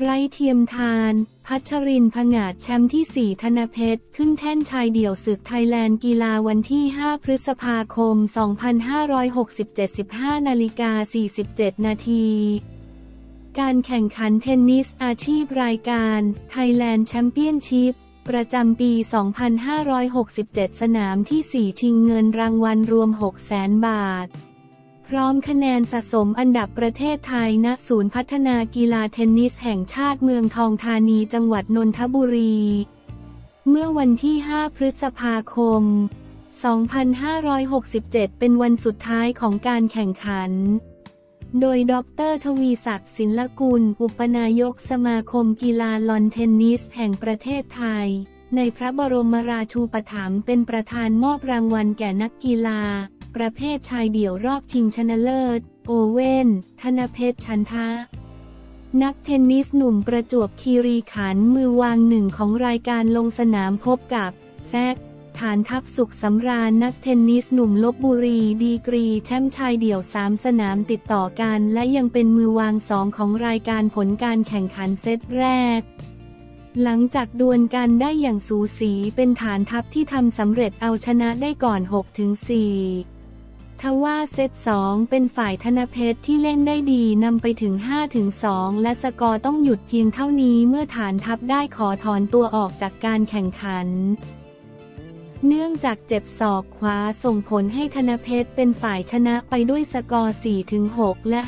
ไร้เทียมทาน พัชรินผงาดแชมป์ที่ 4 ธนเพชร ขึ้นแท่นชายเดี่ยวศึกไทยแลนด์กีฬาวันที่ 5 พฤษภาคม 2567 15นาฬิกา47 นาที การแข่งขันเทนนิสอาชีพรายการ Thailand Championship ประจำปี 2567 สนามที่ 4 ชิงเงินรางวัลรวม 600,000 บาท พร้อมคะแนนสะสมอันดับประเทศไทยณศูนย์พัฒนากีฬาเทนนิสแห่งชาติเมืองทองธานีจังหวัดนนทบุรี เมื่อวันที่ 5 พฤษภาคม 2567 เป็นวันสุดท้ายของการแข่งขัน โดยดรทวีศักดิ์ศิลกุล อุปนายกสมาคมกีฬาลอนเทนนิสแห่งประเทศไทย ในพระบรมราชูปถัมภ์เป็นประธานมอบรางวัลแก่นักกีฬา ประเภทชายเดี่ยวรอบชิงชนะเลิศ โอเว่น ธนเพชรชันทะ นักเทนนิสหนุ่มประจวบคีรีขันมือวางหนึ่งของรายการลงสนามพบกับแซกฐานทัพสุขสำราญนักเทนนิสหนุ่มลบบุรีดีกรีแชมป์ชายเดี่ยวสามสนามติดต่อกัน และยังเป็นมือวางสองของรายการผลการแข่งขันเซตแรก หลังจากดวลกันได้อย่างสูสีเป็นฐานทัพที่ทำสำเร็จเอาชนะได้ก่อน 6-4 ทว่าเซต 2 เป็นฝ่ายธนเพชรที่เล่นได้ดีนำไปถึง 5-2 และสกอร์ต้องหยุดเพียงเท่านี้เมื่อฐานทัพได้ขอถอนตัวออกจากการแข่งขัน เนื่องจากเจ็บศอกขวาส่งผลให้ธนเพชรเป็นฝ่ายชนะไปด้วยสกอร์ 4-6 และ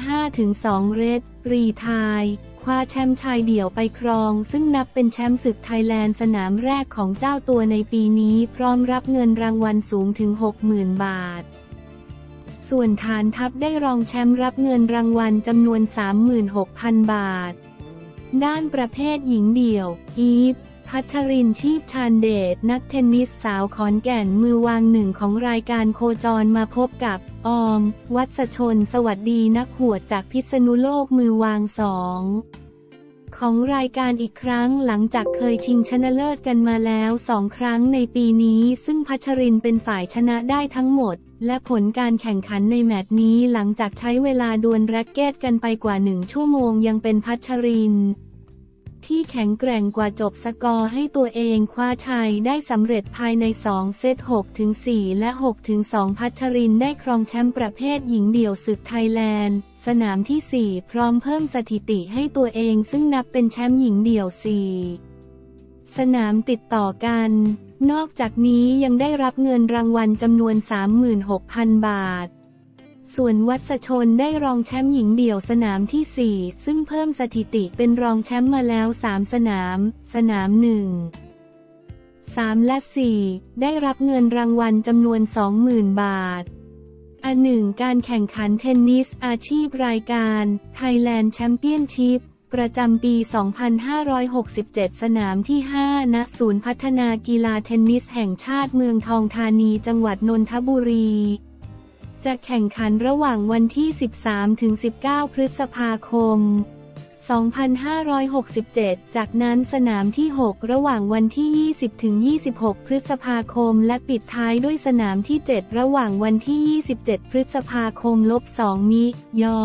5-2 retired คว้าแชมป์ชายเดี่ยวไปครอง ซึ่งนับเป็นแชมป์ศึกไทยแลนด์สนามแรกของเจ้าตัวในปีนี้ พร้อมรับเงินรางวัลสูงถึง 60,000 บาท ส่วนฐานทัพได้รองแชมป์รับเงินรางวัลจำนวน 36,000 บาท ด้านประเภทหญิงเดี่ยว อีฟ พัชรินชีพชาญเดชนักเทนนิสสาวขอนแก่นมือวางหนึ่งของรายการโคจรมาพบกับ ออม วัชชน สวัสดีนักหวดจากพิษณุโลกมือวางสองของรายการอีกครั้งหลังจากเคยชิงชนะเลิศกันมาแล้วสองครั้งในปีนี้ ซึ่งพัชรินเป็นฝ่ายชนะได้ทั้งหมด และผลการแข่งขันในแมตช์นี้หลังจากใช้เวลาดวลแร็กเก็ตกันไปกว่าหนึ่งชั่วโมงยังเป็นพัชริน ที่แข็งแกร่งกว่าจบสกอร์ให้ตัวเองคว้าชัยได้สำเร็จภายใน 2 เซต 6-4 และ 6-2 พัชรินได้ครองแชมป์ประเภทหญิงเดี่ยวศึกไทยแลนด์ สนามที่ 4 พร้อมเพิ่มสถิติให้ตัวเองซึ่งนับเป็นแชมป์หญิงเดี่ยว 4 สนามติดต่อกัน นอกจากนี้ยังได้รับเงินรางวัลจำนวน 36,000 บาท ส่วนวัชชนได้รองแชมป์หญิงเดี่ยวสนามที่ 4 ซึ่งเพิ่มสถิติเป็นรองแชมป์มาแล้ว 3 สนาม สนาม1 3และ 4 ได้รับเงินรางวัลจำนวน 20,000 บาท อันหนึ่งการแข่งขันเทนนิสอาชีพรายการ Thailand Championship ประจำปี 2567 สนามที่ 5 ณ ศูนย์พัฒนากีฬาเทนนิสแห่งชาติเมืองทองธานีจังหวัดนนทบุรี จะแข่งขันระหว่างวันที่ 13-19 พฤษภาคม 2567 จากนั้นสนามที่ 6 ระหว่างวันที่ 20-26 พฤษภาคม และปิดท้ายด้วยสนามที่ 7 ระหว่างวันที่ 27 พฤษภาคมลบ2มิยอ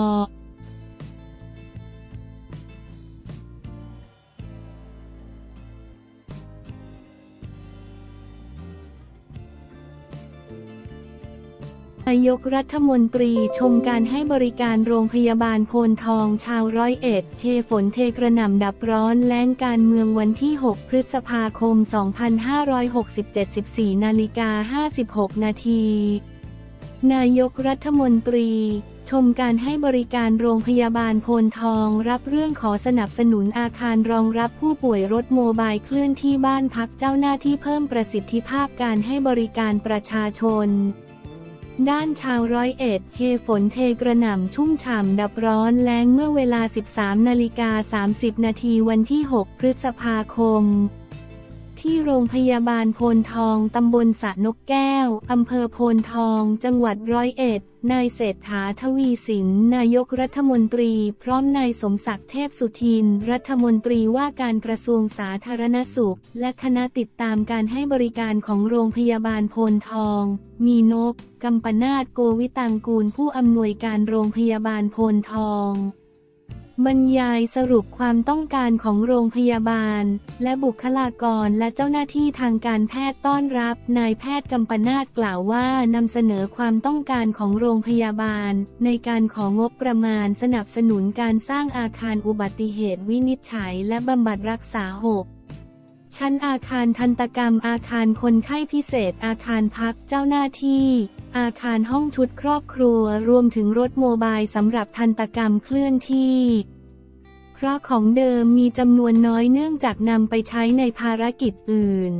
นายกรัฐมนตรีชมการให้บริการโรงพยาบาลโพนทองชาวร้อยเอ็ดเทฝนเทกระหน่ำดับร้อนแล้งการเมืองวันที่ 6 พฤษภาคม 2567 14นาฬิกา56 นาที นายกรัฐมนตรีชมการให้บริการโรงพยาบาลโพนทอง รับเรื่องขอสนับสนุนอาคารรองรับผู้ป่วยรถโมบายเคลื่อนที่บ้านพักเจ้าหน้าที่เพิ่มประสิทธิภาพการให้บริการประชาชน ด้านชาวร้อยเอ็ดเทฝนเทกระหน่ำชุ่มฉ่ำดับร้อนแล้งเมื่อเวลา 13 นาฬิกา 30 นาทีวันที่ 6 พฤษภาคม ที่โรงพยาบาลโพนทอง ตำบลสะนกแก้ว อำเภอโพนทอง จังหวัดร้อยเอ็ด นายเศรษฐาทวีสิน นายกรัฐมนตรี พร้อมนายสมศักดิ์เทพสุทิน รัฐมนตรีว่าการกระทรวงสาธารณสุข และคณะติดตามการให้บริการของโรงพยาบาลโพนทอง มีนก กัมปนาตโกวิตังกูลผู้อำนวยการโรงพยาบาลโพนทอง บรรยายสรุปความต้องการของโรงพยาบาล และบุคลากรและเจ้าหน้าที่ทางการแพทย์ต้อนรับ นายแพทย์กำปนาตกล่าวว่านำเสนอความต้องการของโรงพยาบาล ในการของงบประมาณสนับสนุนการสร้างอาคารอุบัติเหตุวินิจฉัย และบำบัดรักษาหก ชั้นอาคารทันตกรรมอาคารคนไข้พิเศษอาคารพักเจ้าหน้าที่ อาคารห้องชุดครอบครัวรวมถึงรถโมบายสำหรับทันตกรรมเคลื่อนที่ เพราะของเดิมมีจำนวนน้อยเนื่องจากนำไปใช้ในภารกิจอื่น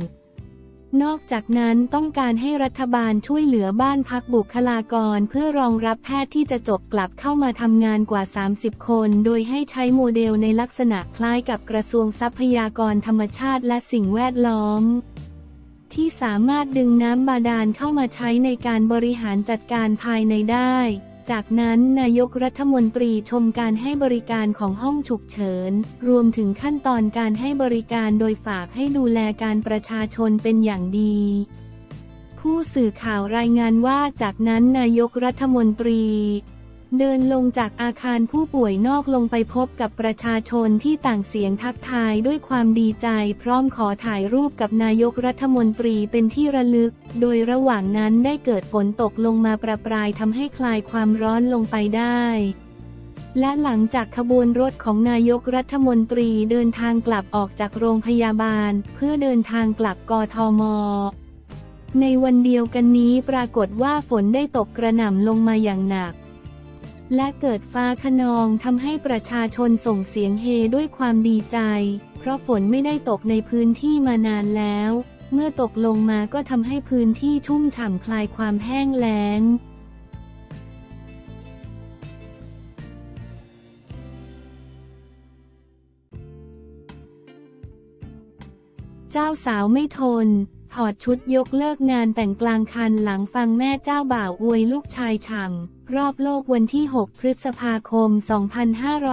นอกจากนั้นต้องการให้รัฐบาลช่วยเหลือบ้านพักบุคลากร เพื่อรองรับแพทย์ที่จะจบกลับเข้ามาทำงานกว่า 30 คน โดยให้ใช้โมเดลในลักษณะคล้ายกับกระทรวงทรัพยากรธรรมชาติและสิ่งแวดล้อม ที่สามารถดึงน้ำบาดาลเข้ามาใช้ในการบริหารจัดการภายในได้ จากนั้นนายกรัฐมนตรีชมการให้บริการของห้องฉุกเฉิน รวมถึงขั้นตอนการให้บริการโดยฝากให้ดูแลการประชาชนเป็นอย่างดีผู้สื่อข่าวรายงานว่าจากนั้นนายกรัฐมนตรี เดินลงจากอาคารผู้ป่วยนอกลงไปพบกับประชาชนที่ต่างเสียงทักทายด้วยความดีใจ พร้อมขอถ่ายรูปกับนายกรัฐมนตรีเป็นที่ระลึก โดยระหว่างนั้นได้เกิดฝนตกลงมาประปรายทำให้คลายความร้อนลงไปได้และหลังจากขบวนรถของนายกรัฐมนตรีเดินทางกลับออกจากโรงพยาบาล เพื่อเดินทางกลับกทม ในวันเดียวกันนี้ปรากฏว่าฝนได้ตกกระหน่ำลงมาอย่างหนัก และเกิดฟ้าขนองทำให้ประชาชนส่งเสียงเฮด้วยความดีใจ เพราะฝนไม่ได้ตกในพื้นที่มานานแล้ว เมื่อตกลงมาก็ทำให้พื้นที่ชุ่มฉ่ำคลายความแห้งแล้งเจ้าสาวไม่ทน อดชุดยกเลิกงานแต่งกลางคันหลังฟังแม่เจ้าบ่าวอวยลูกชายฉ่ำรอบโลกวันที่ 6 พฤษภาคม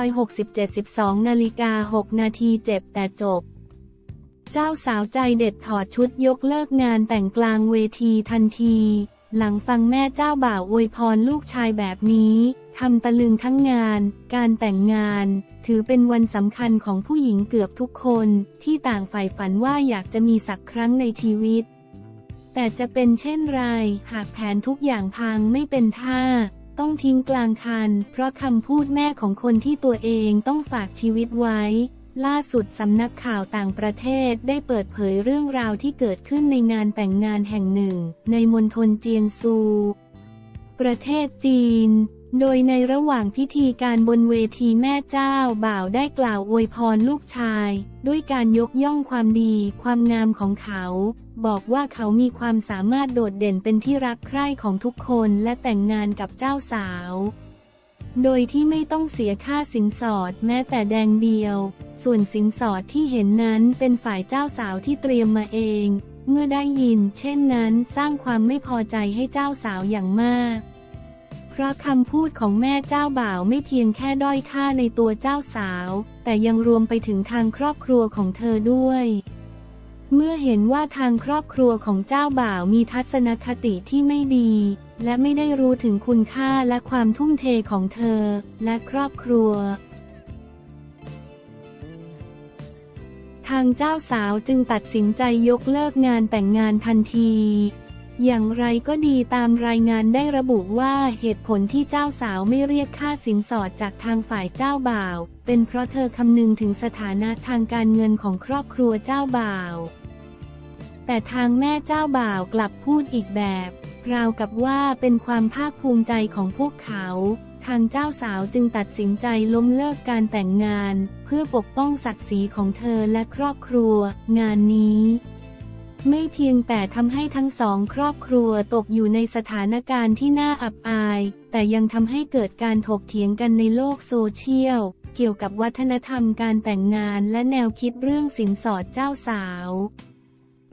2567 12นาฬิกา 6 นาทีเจ็บแต่จบ เจ้าสาวใจเด็ดถอดชุดยกเลิกงานแต่งกลางเวทีทันที หลังฟังแม่เจ้าบ่าวอวยพรลูกชายแบบนี้ทำตะลึงทั้งงาน การแต่งงาน ถือเป็นวันสำคัญของผู้หญิงเกือบทุกคน ที่ต่างใฝ่ฝันว่าอยากจะมีสักครั้งในชีวิต แต่จะเป็นเช่นไร หากแผนทุกอย่างพังไม่เป็นท่า ต้องทิ้งกลางคัน เพราะคำพูดแม่ของคนที่ตัวเองต้องฝากชีวิตไว้ ล่าสุดสำนักข่าวต่างประเทศได้เปิดเผยเรื่องราวที่เกิดขึ้นในงานแต่งงานแห่งหนึ่ง ในมณฑลเจียงซู ประเทศจีน โดยในระหว่างพิธีการบนเวทีแม่เจ้าบ่าวได้กล่าวอวยพรลูกชาย ด้วยการยกย่องความดี ความงามของเขา บอกว่าเขามีความสามารถโดดเด่นเป็นที่รักใคร่ของทุกคนและแต่งงานกับเจ้าสาว โดยที่ไม่ต้องเสียค่าสินสอดแม้แต่แดงเดียว ส่วนสินสอดที่เห็นนั้นเป็นฝ่ายเจ้าสาวที่เตรียมมาเอง เมื่อได้ยิน เช่นนั้นสร้างความไม่พอใจให้เจ้าสาวอย่างมาก เพราะคำพูดของแม่เจ้าบ่าวไม่เพียงแค่ด้อยค่าในตัวเจ้าสาว แต่ยังรวมไปถึงทางครอบครัวของเธอด้วยเมื่อเห็นว่าทางครอบครัวของเจ้าบ่าวมีทัศนคติที่ไม่ดี และไม่ได้รู้ถึงคุณค่าและความทุ่มเทของเธอและครอบครัว ทางเจ้าสาวจึงตัดสินใจยกเลิกงานแต่งงานทันที อย่างไรก็ดีตามรายงานได้ระบุว่าเหตุผลที่เจ้าสาวไม่เรียกค่าสินสอดจากทางฝ่ายเจ้าบ่าว เป็นเพราะเธอคำนึงถึงสถานะทางการเงินของครอบครัวเจ้าบ่าว แต่ทางแม่เจ้าบ่าวกลับพูดอีกแบบ ราวกับว่าเป็นความภาคภูมิใจของพวกเขา ทางเจ้าสาวจึงตัดสินใจล้มเลิกการแต่งงาน เพื่อปกป้องศักดิ์ศรีของเธอและครอบครัว งานนี้ไม่เพียงแต่ทำให้ทั้งสองครอบครัวตกอยู่ในสถานการณ์ที่น่าอับอาย แต่ยังทำให้เกิดการถกเถียงกันในโลกโซเชียล เกี่ยวกับวัฒนธรรมการแต่งงานและแนวคิดเรื่องสินสอดเจ้าสาว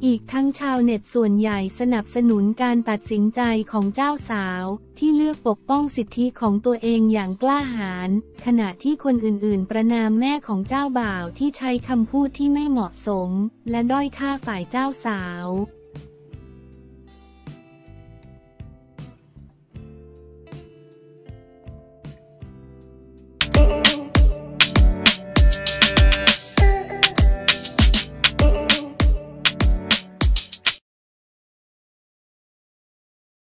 อีกทั้งชาวเน็ตส่วนใหญ่สนับสนุนการตัดสินใจของเจ้าสาว ที่เลือกปกป้องสิทธิของตัวเองอย่างกล้าหาญขณะที่คนอื่นๆ ประนามแม่ของเจ้าบ่าวที่ใช้คำพูดที่ไม่เหมาะสม และด้อยค่าฝ่ายเจ้าสาว